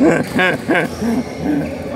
Ha ha ha!